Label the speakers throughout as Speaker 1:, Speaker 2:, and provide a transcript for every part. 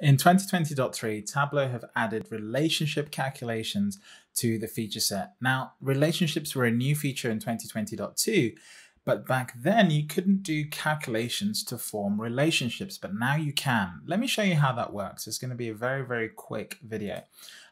Speaker 1: In 2020.3, Tableau have added relationship calculations to the feature set. Now, relationships were a new feature in 2020.2, but back then you couldn't do calculations to form relationships, but now you can. Let me show you how that works. It's going to be a very, very quick video.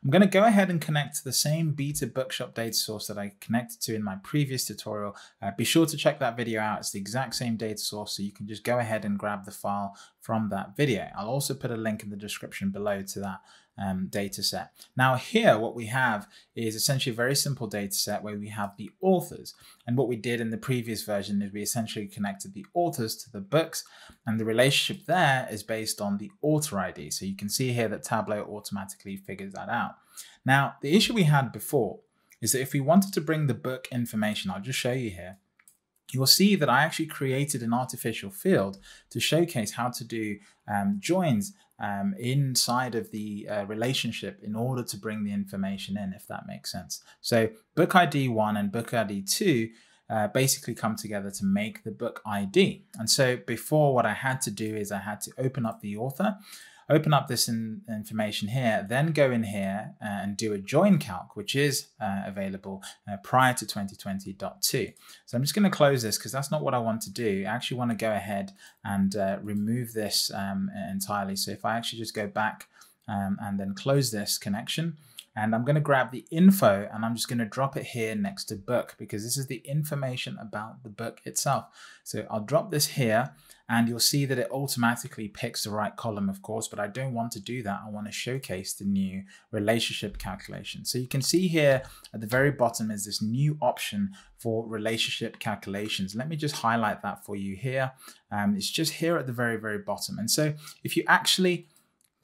Speaker 1: I'm going to go ahead and connect to the same beta bookshop data source that I connected to in my previous tutorial. Uh, be sure to check that video out. It's the exact same data source, so you can just go ahead and grab the file from that video. I'll also put a link in the description below to that um, data set. Now here, what we have is essentially a very simple data set where we have the authors. And what we did in the previous version is we essentially connected the authors to the books and the relationship there is based on the author ID. So you can see here that Tableau automatically figures that out. Now, the issue we had before is that if we wanted to bring the book information, I'll just show you here, you'll see that I actually created an artificial field to showcase how to do um, joins um, inside of the uh, relationship in order to bring the information in, if that makes sense. So book ID 1 and book ID 2 uh, basically come together to make the book ID. And so before what I had to do is I had to open up the author open up this in, information here, then go in here uh, and do a join calc, which is uh, available uh, prior to 2020.2. So I'm just going to close this because that's not what I want to do. I actually want to go ahead and uh, remove this um, entirely. So if I actually just go back um, and then close this connection, and I'm going to grab the info and I'm just going to drop it here next to book because this is the information about the book itself. So I'll drop this here and you'll see that it automatically picks the right column, of course, but I don't want to do that. I want to showcase the new relationship calculation. So you can see here at the very bottom is this new option for relationship calculations. Let me just highlight that for you here. Um, it's just here at the very, very bottom. And so if you actually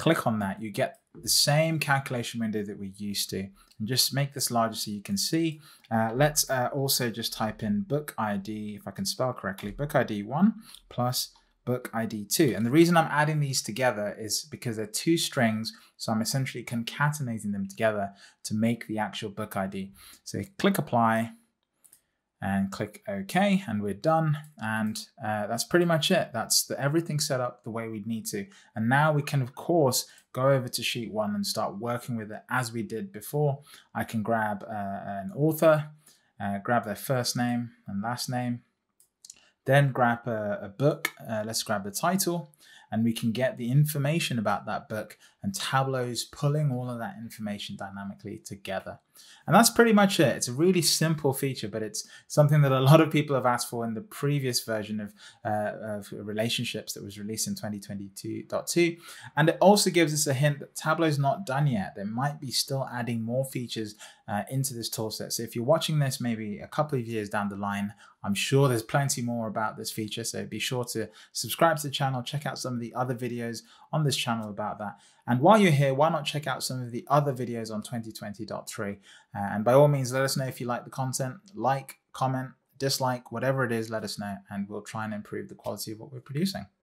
Speaker 1: click on that, you get the same calculation window that we used to. And just make this larger so you can see. Uh, let's uh, also just type in book ID, if I can spell correctly, book ID 1 plus book ID 2. And the reason I'm adding these together is because they're two strings, so I'm essentially concatenating them together to make the actual book ID. So click apply, and click OK and we're done. And uh, that's pretty much it. That's the, everything set up the way we'd need to. And now we can, of course, go over to sheet one and start working with it as we did before. I can grab uh, an author, uh, grab their first name and last name, then grab a, a book. Uh, let's grab the title and we can get the information about that book and Tableau's pulling all of that information dynamically together. And that's pretty much it. It's a really simple feature, but it's something that a lot of people have asked for in the previous version of, uh, of relationships that was released in 2022.2. And it also gives us a hint that Tableau's not done yet. They might be still adding more features uh, into this toolset. So if you're watching this maybe a couple of years down the line, I'm sure there's plenty more about this feature. So be sure to subscribe to the channel, check out some of the other videos on this channel about that. And while you're here, why not check out some of the other videos on 2020.3? Uh, and by all means, let us know if you like the content, like, comment, dislike, whatever it is, let us know, and we'll try and improve the quality of what we're producing.